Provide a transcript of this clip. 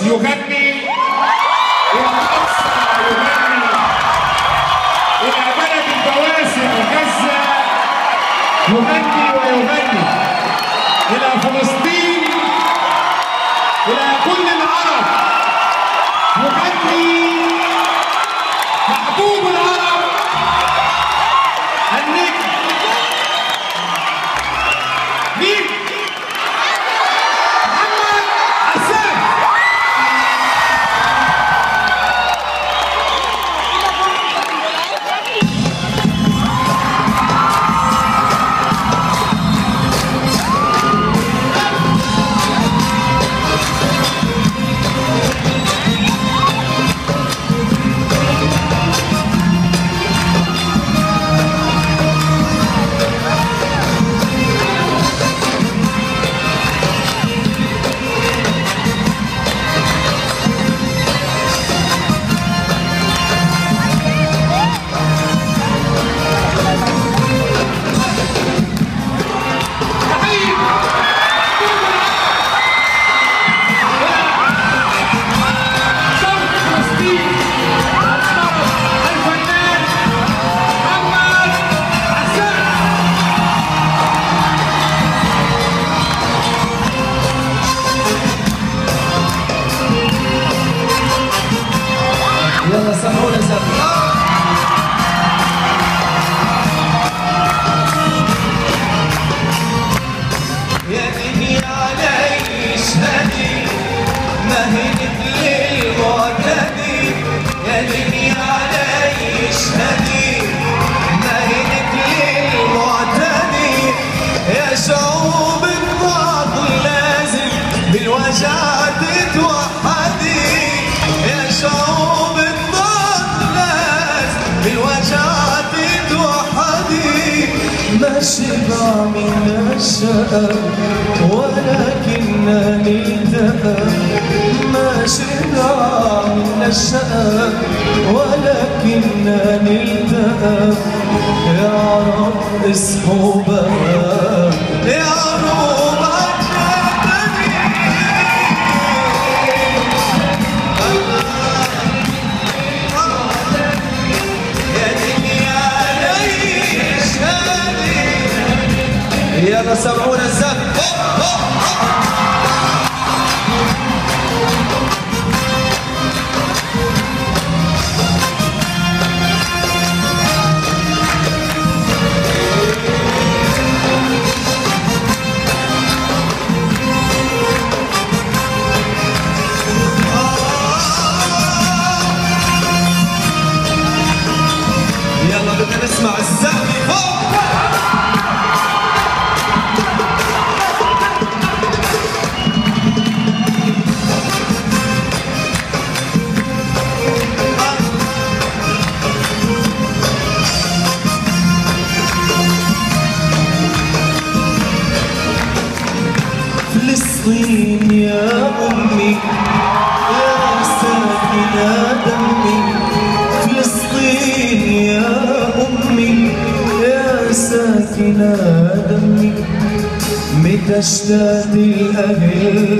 القدس يغني الأقصى يغني إلى بلد البواسع غزة يغني ويغني. سمعونا سمع ما شبع من الشقى ولكنني التقى ما شبع من ولكنني التقى يا رب اصحوا يلا سمعونا الزف يلا بدنا نسمع الزقف فلسطين يا أمي يا ساكنة دمي. متى اشتاق الأهل؟